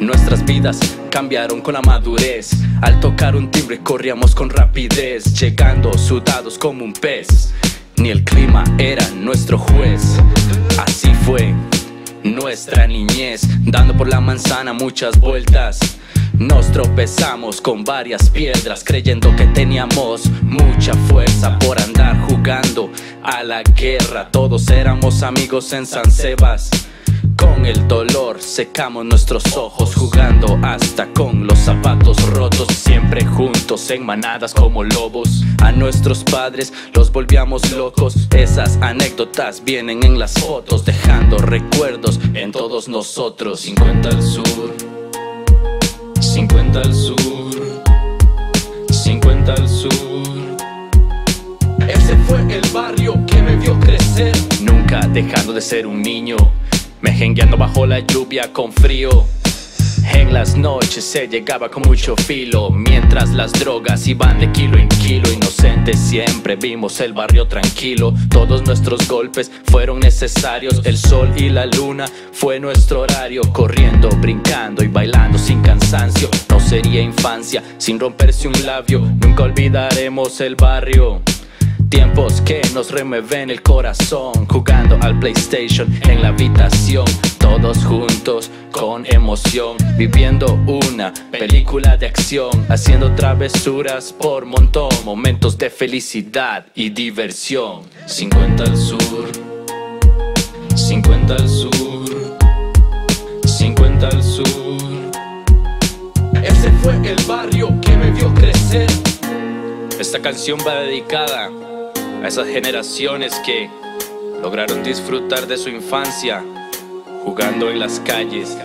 Nuestras vidas cambiaron con la madurez. Al tocar un timbre corríamos con rapidez, llegando sudados como un pez. Ni el clima era nuestro juez. Así fue nuestra niñez, dando por la manzana muchas vueltas. Nos tropezamos con varias piedras, creyendo que teníamos mucha fuerza por andar jugando a la guerra. Todos éramos amigos en San Sebas. El dolor secamos nuestros ojos jugando hasta con los zapatos rotos, siempre juntos en manadas como lobos. A nuestros padres los volvíamos locos. Esas anécdotas vienen en las fotos, dejando recuerdos en todos nosotros. 50 al sur, 50 al sur, 50 al sur. Ese fue el barrio que me vio crecer. Nunca dejando de ser un niño. Me jengueando bajo la lluvia con frío. En las noches se llegaba con mucho filo, mientras las drogas iban de kilo en kilo. Inocentes siempre vimos el barrio tranquilo. Todos nuestros golpes fueron necesarios. El sol y la luna fue nuestro horario. Corriendo, brincando y bailando sin cansancio. No sería infancia sin romperse un labio. Nunca olvidaremos el barrio. Tiempos que nos remueven el corazón, jugando al PlayStation en la habitación, todos juntos con emoción, viviendo una película de acción, haciendo travesuras por montón, momentos de felicidad y diversión. 50 al sur, 50 al sur, 50 al sur. Ese fue el barrio que me vio crecer. Esta canción va dedicada a esas generaciones que lograron disfrutar de su infancia jugando en las calles